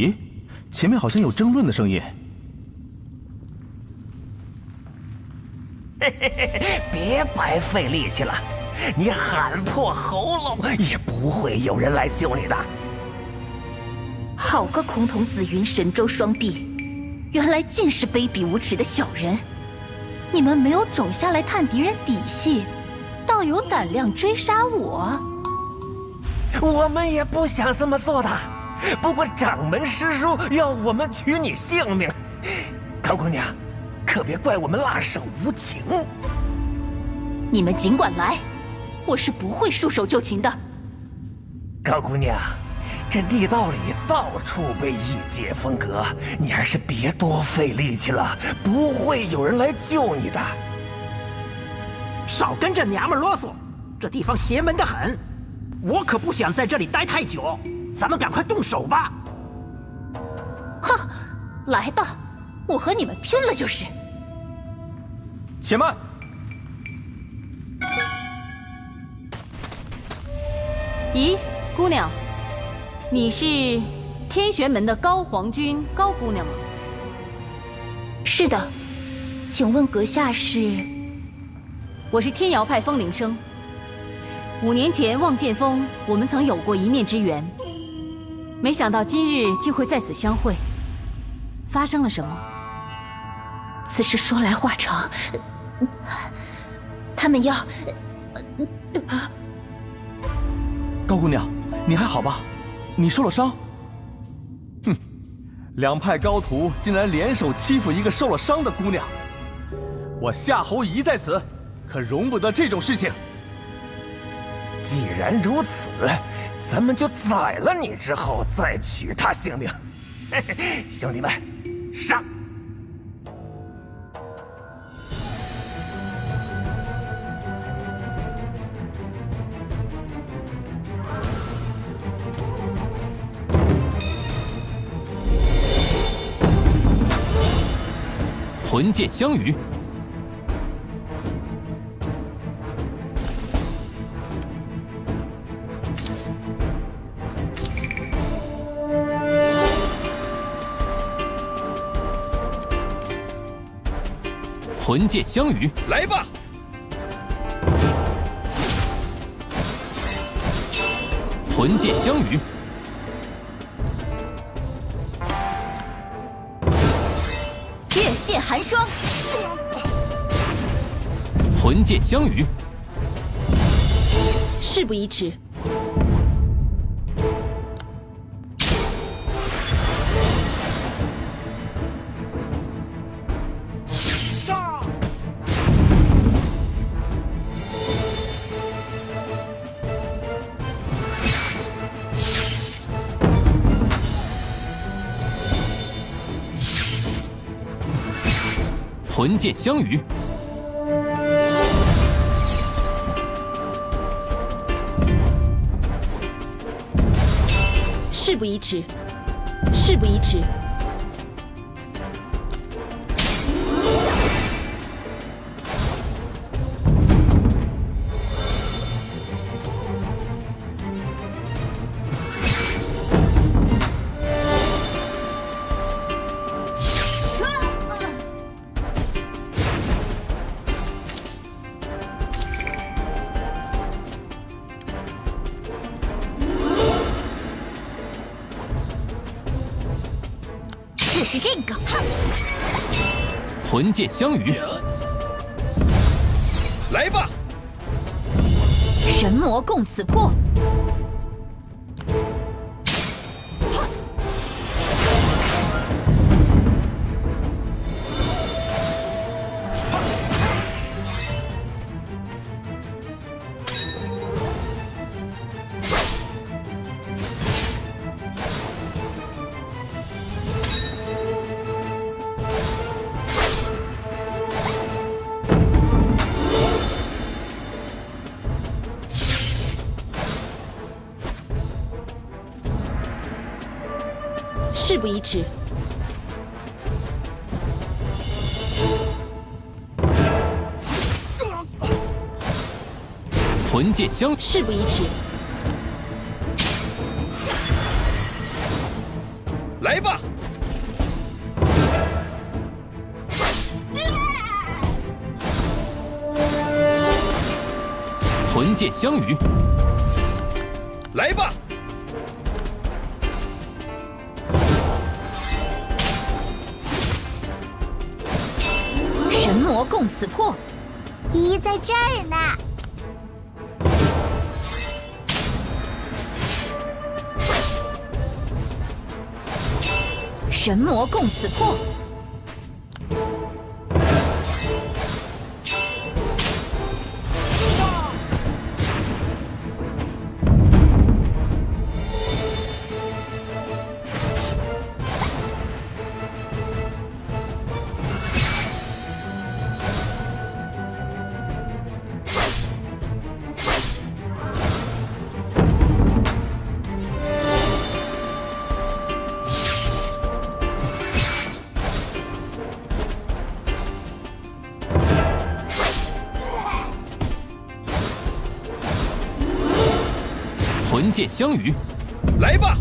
咦，前面好像有争论的声音。嘿嘿嘿，别白费力气了，你喊破喉咙也不会有人来救你的。好个崆峒紫云，神州双臂，原来尽是卑鄙无耻的小人。你们没有种下来探敌人底细，倒有胆量追杀我。我们也不想这么做的，不过掌门师叔要我们取你性命，高姑娘。可别怪我们辣手无情！你们尽管来，我是不会束手就擒的。高姑娘，这地道里到处被异界封隔，你还是别多费力气了，不会有人来救你的。少跟这娘们啰嗦，这地方邪门的很，我可不想在这里待太久。咱们赶快动手吧！哼，来吧，我和你们拼了就是。且慢！咦，姑娘，你是天玄门的高皇君高姑娘吗？是的，请问阁下是？我是天瑶派风铃声。五年前望剑峰，我们曾有过一面之缘，没想到今日竟会在此相会。发生了什么？此事说来话长。他们要……高姑娘，你还好吧？你受了伤？哼，两派高徒竟然联手欺负一个受了伤的姑娘，我夏侯仪在此，可容不得这种事情。既然如此，咱们就宰了你之后再取他性命。兄弟们，上！魂剑相与，魂剑相与，来吧！魂剑相与。寒霜，魂剑相与，事不宜迟。魂剑相与，事不宜迟，事不宜迟。魂剑相与，来吧！神魔共此破。事不宜迟，魂剑相。事不宜迟，来吧！魂剑相与，来吧！共此破，一在这儿呢。神魔共此破。魂剑相与，来吧！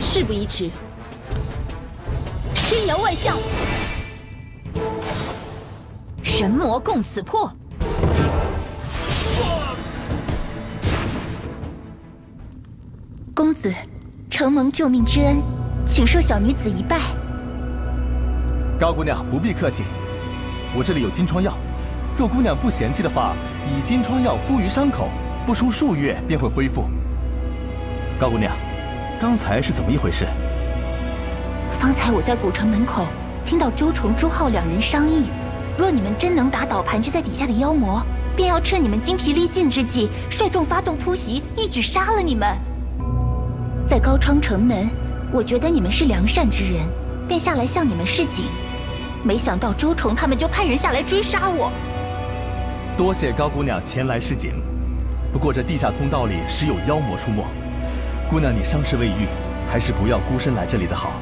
事不宜迟，天摇万象，神魔共此破。公子，承蒙救命之恩，请受小女子一拜。高姑娘不必客气，我这里有金疮药，若姑娘不嫌弃的话，以金疮药敷于伤口，不出数月便会恢复。高姑娘，刚才是怎么一回事？方才我在古城门口听到周崇、朱浩两人商议，若你们真能打倒盘踞在底下的妖魔，便要趁你们精疲力尽之际，率众发动突袭，一举杀了你们。在高昌城门，我觉得你们是良善之人，便下来向你们示警。没想到周崇他们就派人下来追杀我。多谢高姑娘前来示警，不过这地下通道里时有妖魔出没，姑娘你伤势未愈，还是不要孤身来这里的好。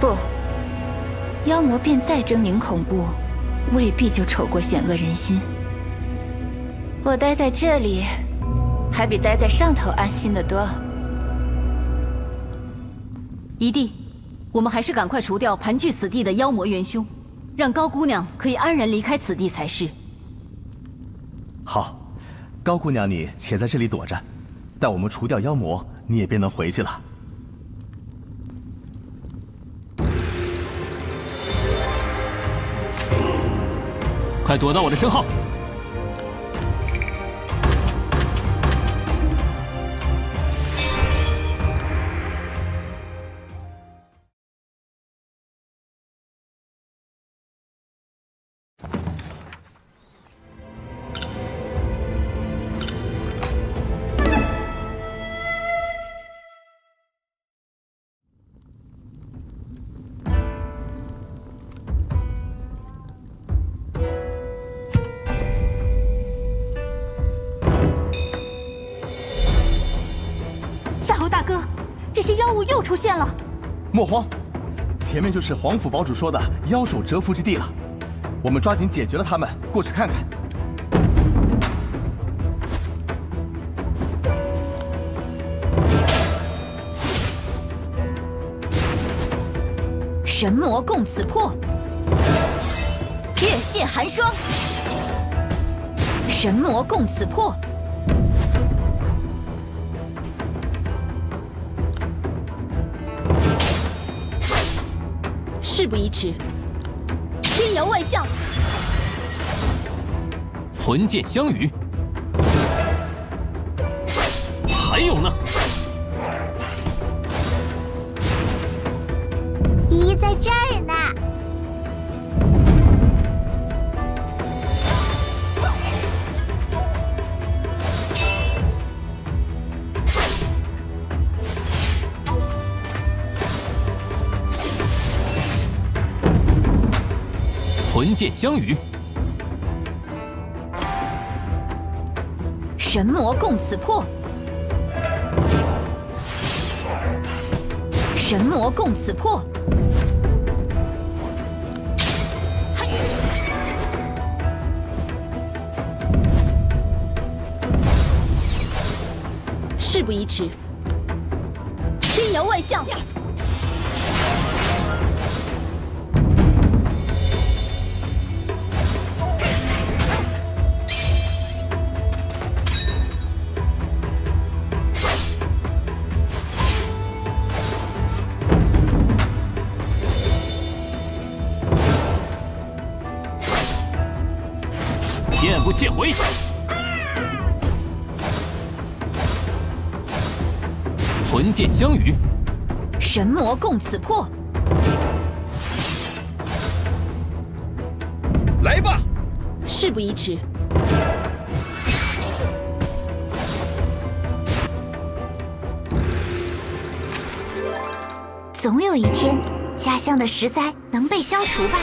不，妖魔便再狰狞恐怖，未必就丑过险恶人心。我待在这里，还比待在上头安心的多。一弟，我们还是赶快除掉盘踞此地的妖魔元凶，让高姑娘可以安然离开此地才是。好，高姑娘你且在这里躲着，待我们除掉妖魔，你也便能回去了。快躲到我的身后！又出现了。莫慌，前面就是皇府堡主说的妖首蛰伏之地了，我们抓紧解决了他们，过去看看。神魔共此破，月泄寒霜。神魔共此破，事不宜迟，天摇万象，魂剑相与，魂剑相与，神魔共此破，神魔共此破。事不宜迟。天摇万象。剑不切回，魂剑相与，神魔共此破。来吧！事不宜迟。总有一天，家乡的石灾能被消除吧。